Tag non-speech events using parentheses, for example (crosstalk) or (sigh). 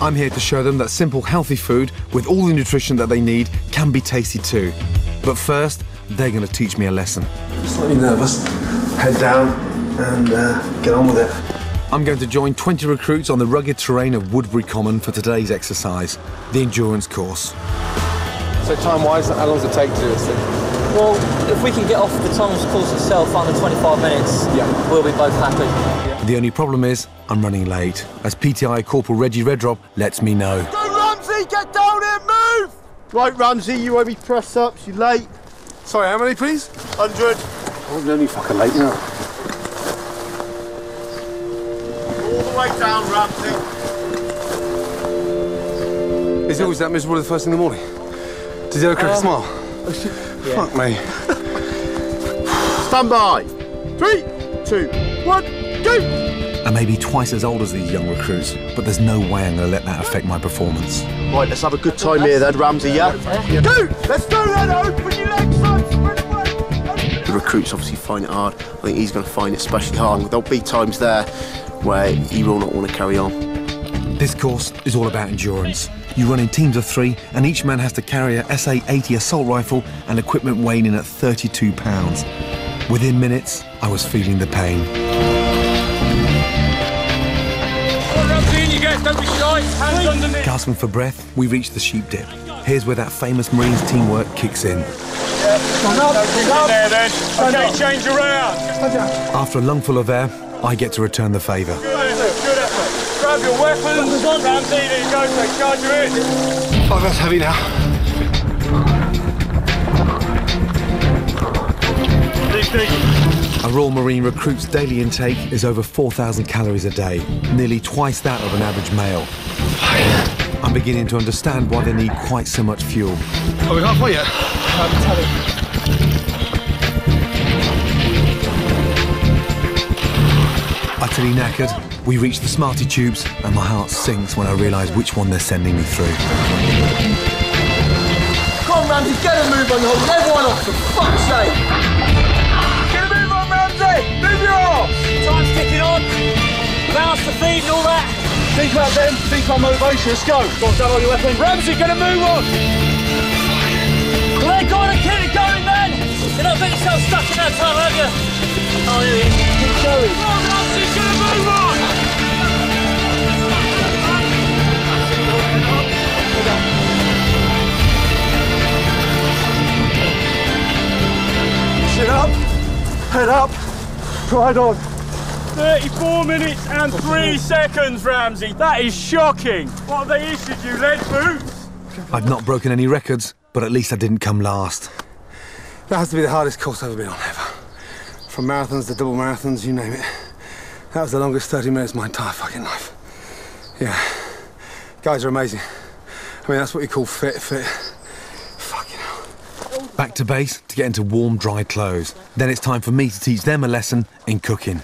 I'm here to show them that simple, healthy food with all the nutrition that they need can be tasty too. But first, they're going to teach me a lesson. Slightly nervous. Head down and uh, get on with it. I'm going to join 20 recruits on the rugged terrain of Woodbury Common for today's exercise, the endurance course. So time-wise, how long does it take to do this thing? Well, if we can get off the Thomas course itself under 25 minutes, Yeah. we'll be both happy. The only problem is, I'm running late, as PTI Corporal Reggie Redrop lets me know. Go, Ramsay, get down here, move! Right, Ramsay, you owe me press ups, you late. Sorry, how many, please? 100. I'm only fucking late now. All the way down, Ramsay. Is he always that miserable the first thing in the morning? Does he have a crack smile? Fuck me. (laughs) Stand by. Three, two, one, go! I may be twice as old as these young recruits, but there's no way I'm going to let that affect my performance. Right, let's have a good time here then, Ramsay, yeah? Go! Let's go then, open your legs, son! Sprint away. The recruits obviously find it hard. I think he's going to find it especially hard. There'll be times there where he will not want to carry on. This course is all about endurance. You run in teams of three, and each man has to carry a SA-80 assault rifle and equipment weighing in at 32 pounds. Within minutes, I was feeling the pain. Gasping for breath, we reach the sheep dip. Here's where that famous Marines teamwork kicks in. After a lungful of air, I get to return the favour. Good effort, good effort. Grab your weapons. Ramsay, there you go, take charge of it. Oh, that's heavy now. Deep, deep. A Royal Marine recruit's daily intake is over 4,000 calories a day, nearly twice that of an average male. I'm beginning to understand why they need quite so much fuel. Are we halfway yet? Utterly knackered, we reach the Smartie tubes, and my heart sinks when I realise which one they're sending me through. Come on, Ramsay, get a move on. You're everyone off, for fuck's sake! Get a move on, Ramsay. Move your arms. Time's ticking on. Balance the feet and all that. Think about them. Think about motivation. Let's go. Got down on your weapon. Ramsay, get a move on. Let go and keep it going, man. You're not getting yourself stuck in that time, have you? Oh, yeah. Keep going. Head up, ride on. 34 minutes and 3 seconds, Ramsay. That is shocking. What have they issued you, lead boots? I've not broken any records, but at least I didn't come last. That has to be the hardest course I've ever been on, ever. From marathons to double marathons, you name it. That was the longest 30 minutes of my entire fucking life. Yeah. Guys are amazing. I mean, that's what you call fit, fit. Back to base to get into warm, dry clothes. Then it's time for me to teach them a lesson in cooking.